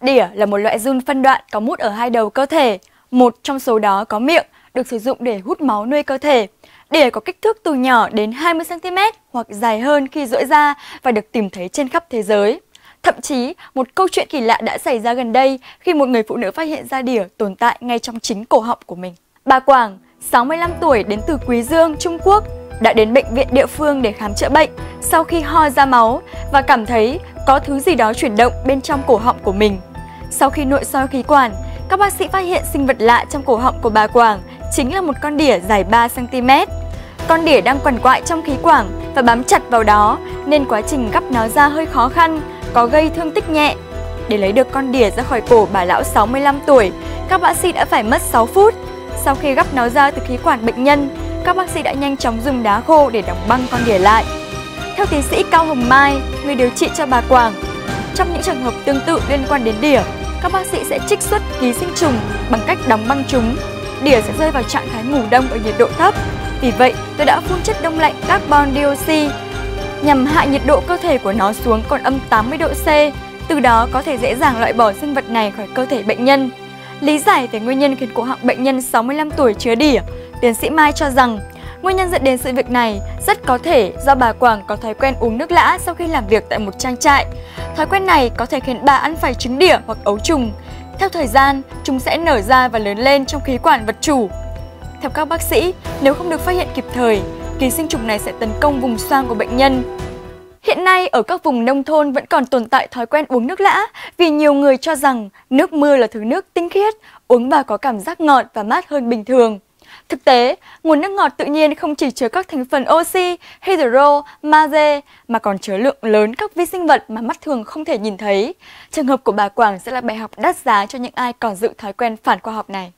Đỉa là một loại giun phân đoạn có mút ở hai đầu cơ thể. Một trong số đó có miệng, được sử dụng để hút máu nuôi cơ thể. Đỉa có kích thước từ nhỏ đến 20cm hoặc dài hơn khi rỗi ra và được tìm thấy trên khắp thế giới. Thậm chí, một câu chuyện kỳ lạ đã xảy ra gần đây khi một người phụ nữ phát hiện ra đỉa tồn tại ngay trong chính cổ họng của mình. Bà Quảng, 65 tuổi đến từ Quý Dương, Trung Quốc, đã đến bệnh viện địa phương để khám chữa bệnh sau khi ho ra máu và cảm thấy có thứ gì đó chuyển động bên trong cổ họng của mình. Sau khi nội soi khí quản, các bác sĩ phát hiện sinh vật lạ trong cổ họng của bà Quảng chính là một con đỉa dài 3cm. Con đỉa đang quằn quại trong khí quản và bám chặt vào đó nên quá trình gắp nó ra hơi khó khăn, có gây thương tích nhẹ. Để lấy được con đỉa ra khỏi cổ bà lão 65 tuổi, các bác sĩ đã phải mất 6 phút. Sau khi gắp nó ra từ khí quản bệnh nhân, các bác sĩ đã nhanh chóng dùng đá khô để đóng băng con đỉa lại. Theo tiến sĩ Cao Hồng Mai, người điều trị cho bà Quảng, trong những trường hợp tương tự liên quan đến đỉa, các bác sĩ sẽ trích xuất ký sinh trùng bằng cách đóng băng chúng. Đỉa sẽ rơi vào trạng thái ngủ đông ở nhiệt độ thấp. Vì vậy, tôi đã phun chất đông lạnh carbon dioxide nhằm hạ nhiệt độ cơ thể của nó xuống còn âm 80 độ C, từ đó có thể dễ dàng loại bỏ sinh vật này khỏi cơ thể bệnh nhân. Lý giải về nguyên nhân khiến cổ họng bệnh nhân 65 tuổi chứa đỉa, tiến sĩ Mai cho rằng Nguyên nhân dẫn đến sự việc này rất có thể do bà Quảng có thói quen uống nước lã sau khi làm việc tại một trang trại. Thói quen này có thể khiến bà ăn phải trứng đỉa hoặc ấu trùng. Theo thời gian, chúng sẽ nở ra và lớn lên trong khí quản vật chủ. Theo các bác sĩ, nếu không được phát hiện kịp thời, ký sinh trùng này sẽ tấn công vùng xoang của bệnh nhân. Hiện nay, ở các vùng nông thôn vẫn còn tồn tại thói quen uống nước lã vì nhiều người cho rằng nước mưa là thứ nước tinh khiết, uống vào có cảm giác ngọt và mát hơn bình thường. Thực tế, nguồn nước ngọt tự nhiên không chỉ chứa các thành phần oxy, hydro, magie mà còn chứa lượng lớn các vi sinh vật mà mắt thường không thể nhìn thấy. Trường hợp của bà Quảng sẽ là bài học đắt giá cho những ai còn giữ thói quen phản khoa học này.